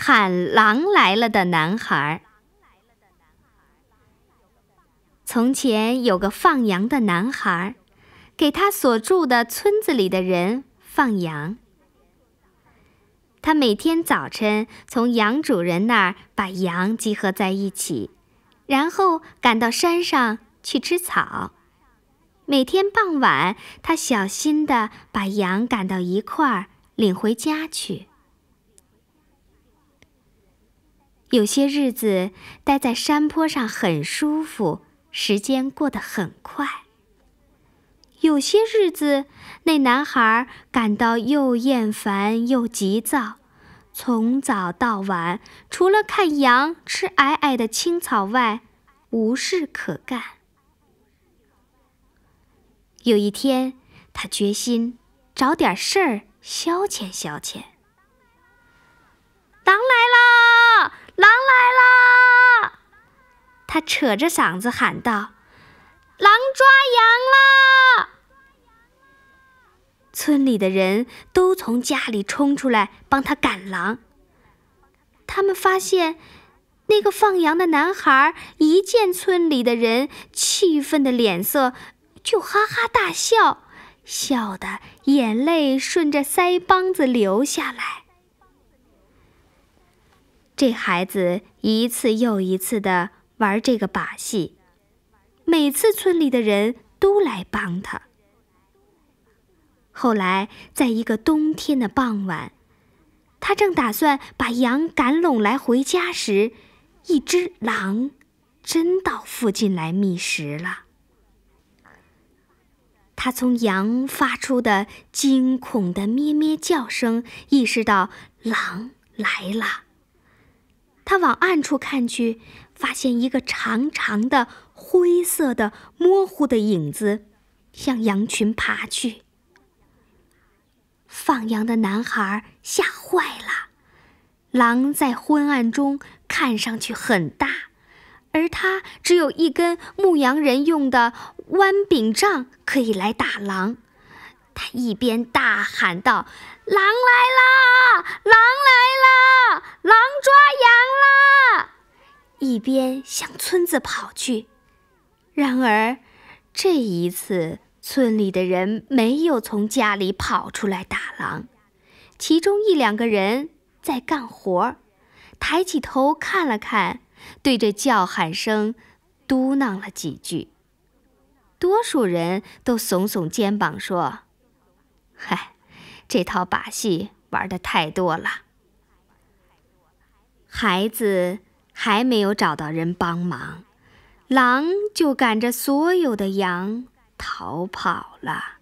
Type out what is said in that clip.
喊狼来了的男孩。从前有个放羊的男孩，给他所住的村子里的人放羊。他每天早晨从羊主人那儿把羊集合在一起，然后赶到山上去吃草。每天傍晚，他小心地把羊赶到一块儿，领回家去。有些日子待在山坡上很舒服，时间过得很快。有些日子，那男孩感到又厌烦又急躁，从早到晚，除了看羊吃矮矮的青草外，无事可干。有一天，他决心找点事儿消遣消遣。狼来啦！狼来啦！他扯着嗓子喊道：“狼抓羊啦！”村里的人都从家里冲出来帮他赶狼。他们发现，那个放羊的男孩一见村里的人，气愤的脸色就哈哈大笑，笑得眼泪顺着腮帮子流下来。这孩子一次又一次的玩这个把戏，每次村里的人都来帮他。后来，在一个冬天的傍晚，他正打算把羊赶拢来回家时，一只狼真到附近来觅食了。他从羊发出的惊恐的咩咩叫声意识到狼来了。他往暗处看去，发现一个长长的灰色的模糊的影子向羊群爬去。放羊的男孩吓坏了，狼在昏暗中看上去很大，而他只有一根牧羊人用的弯柄杖可以来打狼。他一边大喊道：“狼来啦！狼来啦！狼抓羊啦！”一边向村子跑去。然而，这一次。村里的人没有从家里跑出来打狼，其中一两个人在干活，抬起头看了看，对着叫喊声嘟囔了几句。多数人都耸耸肩膀说：“嗨，这套把戏玩的太多了。”孩子还没有找到人帮忙，狼就赶着所有的羊。逃跑了。